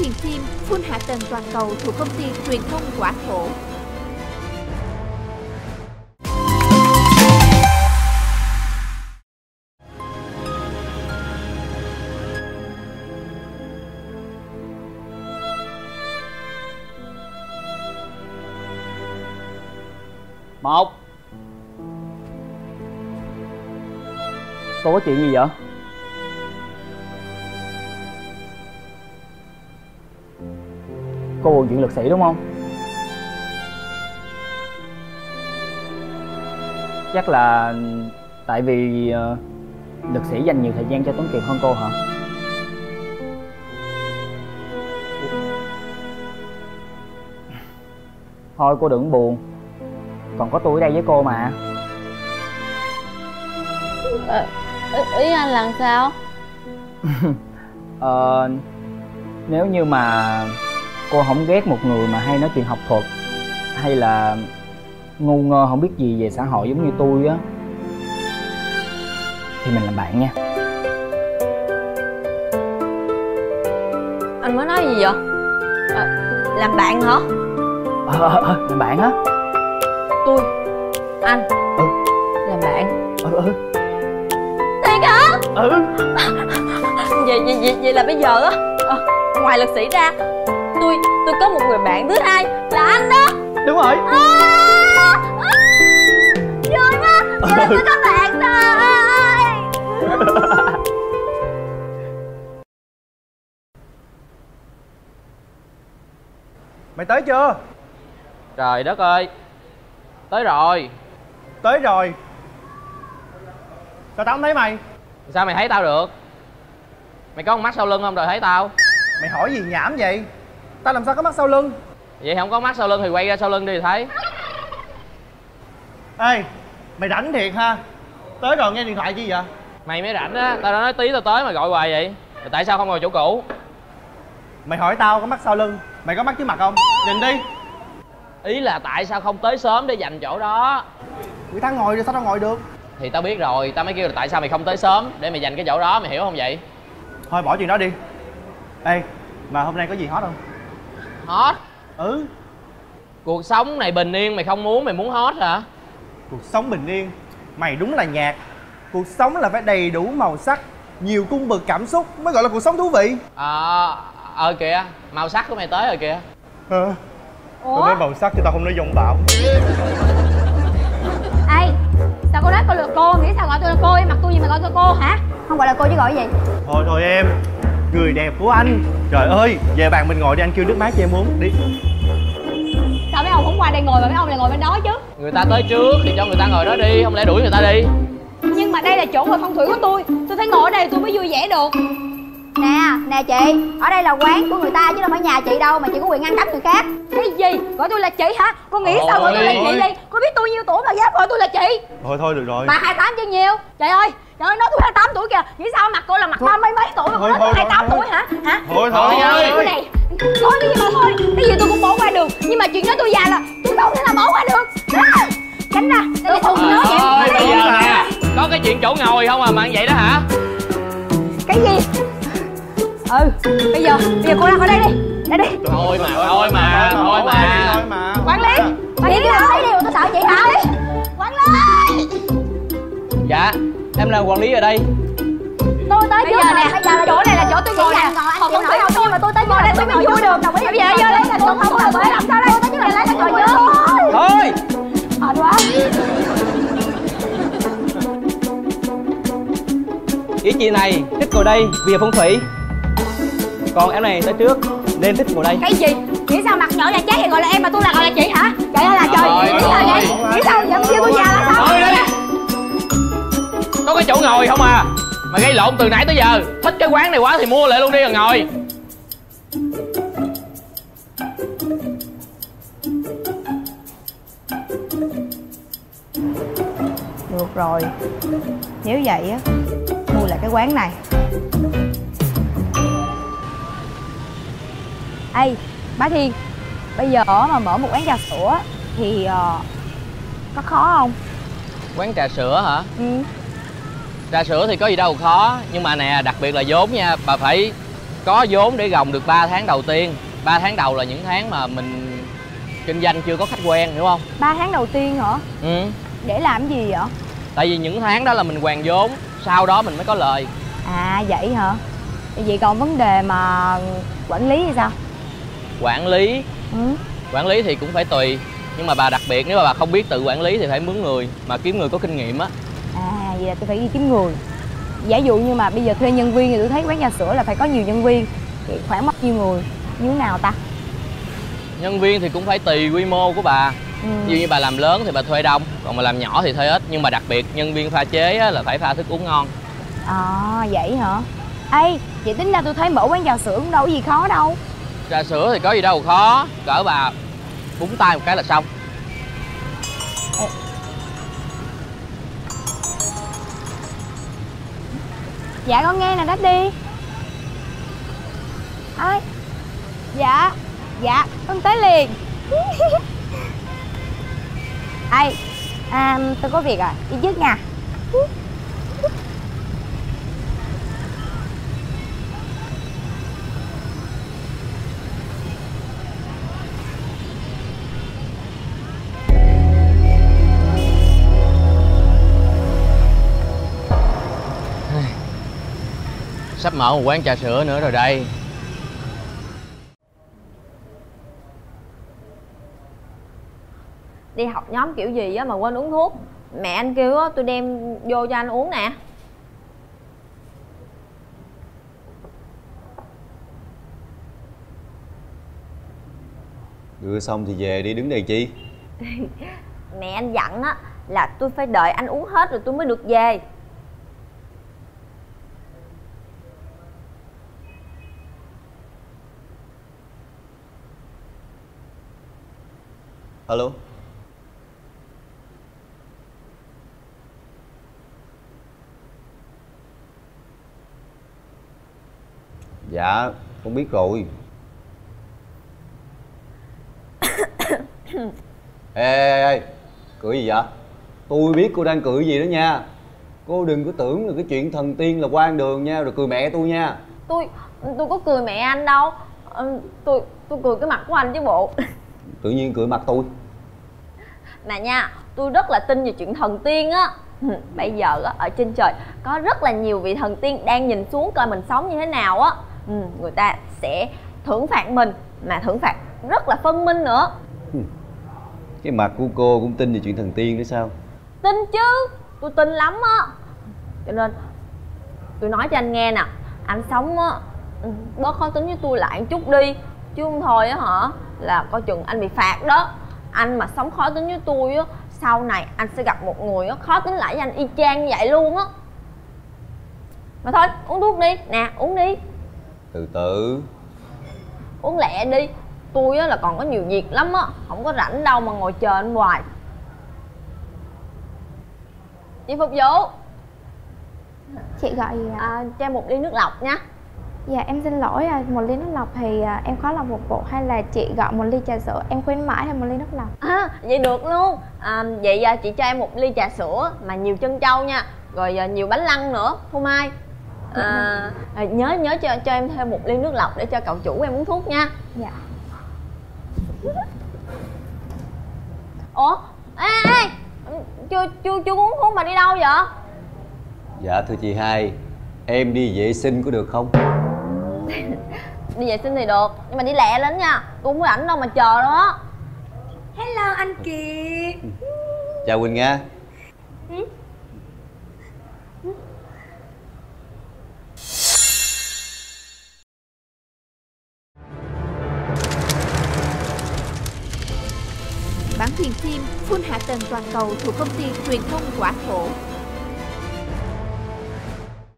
thuyền phim full hạ tầng toàn cầu thuộc công ty truyền thông Quả Thổ. một cô có chuyện gì vậy cô buồn chuyện lực sĩ đúng không? Chắc là tại vì ờ, lực sĩ dành nhiều thời gian cho tuấn kiệt hơn cô hả? Thôi cô đừng buồn. Còn có tôi ở đây với cô mà. Ờ, ý, ý anh là sao? Ờ, nếu như mà cô không ghét một người mà hay nói chuyện học thuật hay là ngu ngơ không biết gì về xã hội giống như tôi á. Thì mình làm bạn nha. Anh mới nói gì vậy? Ờ, làm bạn hả? Ờ ờ ờ làm bạn á. Tôi anh. Ừ. làm bạn. Ừ ừ. Thiệt hả? Ừ. Vậy vậy vậy, vậy là bây giờ á. Ờ, ngoài lực sĩ ra tôi tôi có một người bạn thứ hai là anh đó. Đúng rồi. À, à, vui quá vậy là tôi có bạn rồi. Mày tới chưa? Trời đất ơi Tới rồi. Tới rồi. Sao tao không thấy mày? Sao mày thấy tao được? Mày có con mắt sau lưng không rồi thấy tao? Mày hỏi gì nhảm vậy? Tao làm sao có mắt sau lưng? Vậy không có mắt sau lưng thì quay ra sau lưng đi thì thấy Ê, mày rảnh thiệt ha Tới rồi nghe điện thoại chi vậy? Mày mới rảnh á Tao đã nói tí tao tới mà gọi hoài vậy Rồi Tại sao không ngồi chỗ cũ Mày hỏi tao có mắt sau lưng Mày có mắt trước mặt không? Nhìn đi Ý là tại sao không tới sớm để dành chỗ đó Người ta ngồi rồi sao tao ngồi được? Thì tao biết rồi Tao mới kêu là tại sao mày không tới sớm Để mày dành cái chỗ đó mày hiểu không vậy Thôi bỏ chuyện đó đi Ê, mà hôm nay có gì hot không? Hot Ừ, Cuộc sống này bình yên mày không muốn mày muốn hot hả? Cuộc sống bình yên? Mày đúng là nhạc Cuộc sống là phải đầy đủ màu sắc Nhiều cung bậc cảm xúc mới gọi là cuộc sống thú vị. Ờ Ờ kìa Màu sắc của mày tới rồi kìa. Ờ, ủa? Nói màu sắc thì tao không nói giọng tạo ai sao cô nói cô là cô? Nghĩ sao gọi tôi là cô em mặt tôi nhưng mà gọi tôi cô hả? Không gọi là cô chứ gọi gì? Thôi thôi em Người đẹp của anh. Trời ơi Về bàn mình ngồi đi anh kêu nước mát cho em uống Đi. Sao mấy ông không qua đây ngồi mà mấy ông lại ngồi bên đó chứ? Người ta tới trước thì cho người ta ngồi đó đi Không lẽ đuổi người ta đi. Nhưng mà đây là chỗ ngồi phong thủy của tôi. Tôi thấy ngồi ở đây tôi mới vui vẻ được nè nè chị ở đây là quán của người ta chứ đâu phải nhà chị đâu mà chị có quyền ngăn cấm người khác. Cái gì? Gọi tôi là chị hả? Cô nghĩ sao gọi tôi là Ôi. chị đi cô biết tôi nhiêu tuổi mà dám gọi tôi là chị? Thôi thôi được rồi. Bà 28 chứ nhiêu? Trời ơi trời ơi nói tôi 28 tuổi kìa. Nghĩ sao mặt cô là mặt ba mấy mấy tuổi mà cô nói tôi 28 thôi. tuổi hả? hả? Thôi thôi. Thôi này nói cái gì mà thôi. Cái gì tôi cũng bỏ qua được. Nhưng mà chuyện đó tôi già là tôi đâu thể nào bỏ qua được. À, tránh ra. Đây là tôi nói Ôi, vậy bây giờ nè Có cái chuyện chỗ ngồi không à? Mà ăn vậy đó hả? Cái gì ừ bây giờ bây giờ cô ra khỏi đây đi. Đây đi. Thôi mà thôi mà Thôi mà. Mà. Quản lý quản lý đi đâu đi. tôi sợ chị hả? Quản lý dạ em là quản lý ở đây. Tôi tới trước nè bây giờ là chỗ này là chỗ tôi ngồi nè. còn không phải không? nhưng mà tôi tới ngồi đây tôi mới vui được. bây giờ vô đây là tôi không có bởi làm sao đây? Tôi tới trước này lấy cái ngồi vô thôi. Mệt quá. Ý chị này thích ngồi đây vì phong thủy còn em này tới trước nên thích ngồi đây cái gì? Nghĩ sao mặt nhỏ nhà chát vậy gọi là em mà tôi là gọi là chị hả? Trời ơi là trời. Nghĩ sao vậy? nghĩ sao vậy kêu tôi già là sao? Thôi đi Có cái chỗ ngồi không à? Mà gây lộn từ nãy tới giờ. Thích cái quán này quá thì mua lại luôn đi rồi ngồi. Được rồi. Nếu vậy á mua lại cái quán này ê bá thiên bây giờ mà mở một quán trà sữa thì ờ, có khó không? Quán trà sữa hả? Ừ. Trà sữa thì có gì đâu khó Nhưng mà nè đặc biệt là vốn nha Bà phải có vốn để gồng được 3 tháng đầu tiên. 3 tháng đầu là những tháng mà mình kinh doanh chưa có khách quen hiểu không? 3 tháng đầu tiên hả? Ừ. Để làm gì vậy? Tại vì những tháng đó là mình hoàn vốn sau đó mình mới có lời. À vậy hả? Vậy còn vấn đề mà quản lý thì sao quản lý. Ừ. Quản lý thì cũng phải tùy nhưng mà bà đặc biệt nếu mà bà không biết tự quản lý thì phải mướn người mà kiếm người có kinh nghiệm á. À vậy là tôi phải đi kiếm người. Giả dụ như mà bây giờ thuê nhân viên thì tôi thấy quán trà sữa là phải có nhiều nhân viên thì khoảng bao nhiêu người như thế nào ta? Nhân viên thì cũng phải tùy quy mô của bà. Ừ. ví dụ như bà làm lớn thì bà thuê đông còn mà làm nhỏ thì thuê ít nhưng mà đặc biệt nhân viên pha chế á, là phải pha thức uống ngon. À vậy hả? Ê vậy tính ra tôi thấy mở quán trà sữa cũng đâu có gì khó đâu trà sữa thì có gì đâu khó. Cỡ bà búng tay một cái là xong. Dạ con nghe nè daddy. Ai dạ dạ con tới liền. Ai à, tôi có việc rồi, đi trước nha. Sắp mở một quán trà sữa nữa rồi đây. Đi học nhóm kiểu gì á mà quên uống thuốc? Mẹ anh kêu á tôi đem vô cho anh uống nè. Đưa xong thì về đi đứng đây chi? Mẹ anh dặn á là tôi phải đợi anh uống hết rồi tôi mới được về Alo Dạ con biết rồi. Ê, ê ê cười gì vậy? Tôi biết cô đang cười gì đó nha. Cô đừng có tưởng là cái chuyện thần tiên là quan đường nha rồi cười mẹ tôi nha. Tôi tôi có cười mẹ anh đâu. Ờ, tôi tôi cười cái mặt của anh chứ bộ. Tự nhiên cười mặt tôi mà nha tôi rất là tin về chuyện thần tiên á. Bây giờ á ở trên trời có rất là nhiều vị thần tiên đang nhìn xuống coi mình sống như thế nào á. Ừ, người ta sẽ thưởng phạt mình mà thưởng phạt rất là phân minh nữa. Cái mặt của cô cũng tin về chuyện thần tiên đó sao? Tin chứ tôi tin lắm á. Cho nên tôi nói cho anh nghe nè anh sống á ừ, bớt khó tính với tôi lại một chút đi. Chứ không thôi á hả là coi chừng anh bị phạt đó anh mà sống khó tính với tôi á sau này anh sẽ gặp một người á khó tính lại với anh y chang như vậy luôn á. Mà thôi uống thuốc đi. Nè uống đi. Từ từ. Uống lẹ đi. Tôi á là còn có nhiều việc lắm á không có rảnh đâu mà ngồi chờ anh hoài. Chị phục vụ. Chị gọi gì ạ? à, cho em một ly nước lọc nha Dạ em xin lỗi à, một ly nước lọc thì à, em khó lòng phục vụ hay là chị gọi một ly trà sữa? Em khuyến mãi hay một ly nước lọc? à, vậy được luôn. À, vậy à, chị cho em một ly trà sữa mà nhiều chân trâu nha. Rồi à, nhiều bánh lăng nữa phô mai. À, à, nhớ nhớ cho cho em thêm một ly nước lọc để cho cậu chủ em uống thuốc nha. Dạ. ủa? Ê ê chưa chưa chưa uống thuốc mà đi đâu vậy? Dạ thưa chị hai em đi vệ sinh có được không đi vệ sinh thì được nhưng mà đi lẹ lên nha tôi không có rảnh đâu mà chờ đó. Hello anh kiệt. Chào quỳnh nga Bản quyền phim Full hạ tầng toàn cầu thuộc công ty truyền thông Quả Thổ